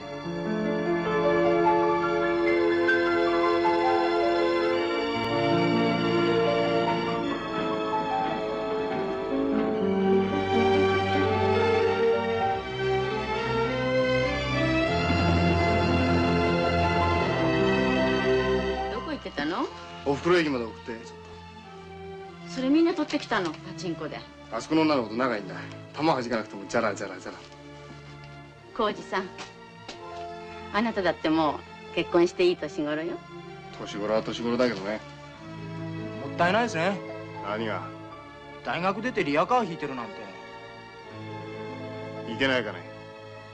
どこ行ってたの？おふくろ駅まで送って。それみんな取ってきたの？パチンコで。とあそこの女の子と仲いいんだ。玉はじかなくてもジャラジャラジャラ浩二さんあなただってもう結婚していい年頃よ。年頃は年頃だけどね。もったいないですね何が？大学出てリアカー引いてるなんて。いけないかね。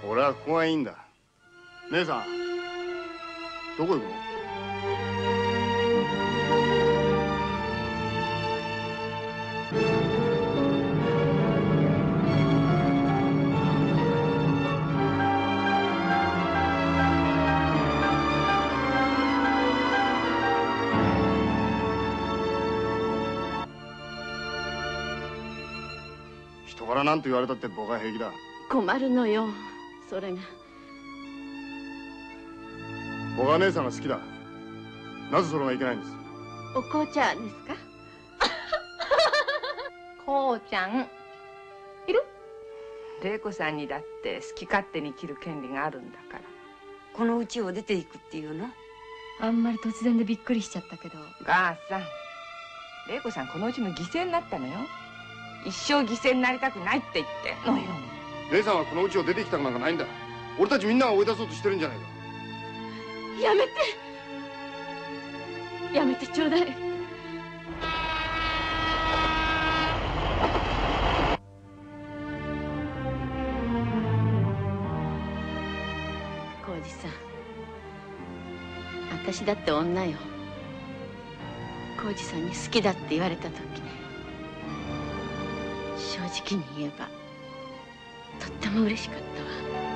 俺はここがいいんだ。姉さんどこ行くの？人から何と言われたって僕は平気だ。困るのよそれが。僕は姉さんが好きだ。なぜそれがいけないんです？お紅茶ですか？こうちゃん。いる？玲子さんにだって好き勝手に着る権利があるんだから。この家を出ていくっていうの？あんまり突然でびっくりしちゃったけど。母さん。玲子さんこのうちの犠牲になったのよ一生犠牲になりたくないって言って。んのよ。姉さんはこの家を出て行きたくなんかないんだ。俺たちみんなが追い出そうとしてるんじゃないか。やめて。やめてちょうだい。浩二さん。私だって女よ。浩二さんに好きだって言われた時正直に言えばとっても嬉しかったわ。